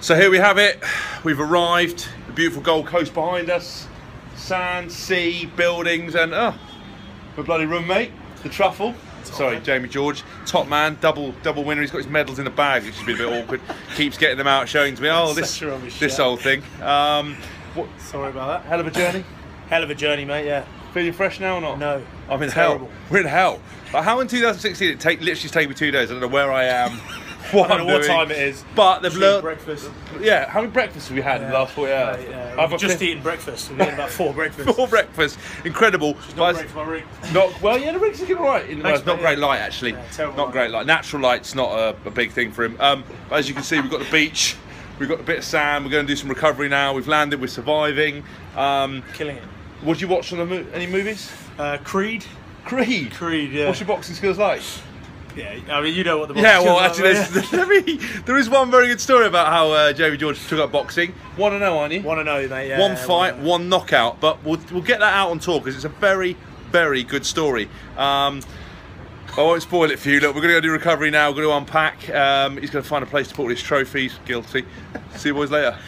So here we have it. We've arrived. The beautiful Gold Coast behind us. Sand, sea, buildings, and oh, my bloody roommate, the Truffle. Sorry, Jamie George, top man, double double winner. He's got his medals in the bag, which has been a bit awkward. Keeps getting them out, showing to me. Oh, this Such a rubbish this old thing. Um, what Sorry about that. hell of a journey. Hell of a journey, mate. Yeah. Feeling fresh now or not? No. I'm in Terrible. hell. We're in hell. But how in 2016 it take literally taken me two days. I don't know where I am. What I don't know what time it is. But they've learned. breakfast. Yeah, how many breakfasts have we had in the last 40 hours? Mate, yeah. I've We've just eaten breakfast. We've eaten about four breakfasts. four breakfasts. Incredible. Not But great for my rig. not well, yeah, the rig's looking alright. In- well, it's not great light actually. Yeah, terrible not light. great light. Natural light's not a, a big thing for him. Um, but as you can see, we've got the beach. We've got a bit of sand. We're going to do some recovery now. We've landed. We're surviving. Um, Killing it. what did you watch on the mo- any movies? Uh, Creed. Creed. Creed. Yeah. What's your boxing skills like? Yeah. I mean, you know what the. Yeah, well, is actually, there's, let me, there is one very good story about how uh, Jamie George took up boxing. Want to know, aren't you? Want to know, mate? Yeah. one fight, wanna one knockout. But we'll, we'll get that out on tour because it's a very, very good story. Um, I won't spoil it for you. Look, we're going to go do recovery now. We're going to unpack. Um, he's going to find a place to put all his trophies. Guilty. See you boys later.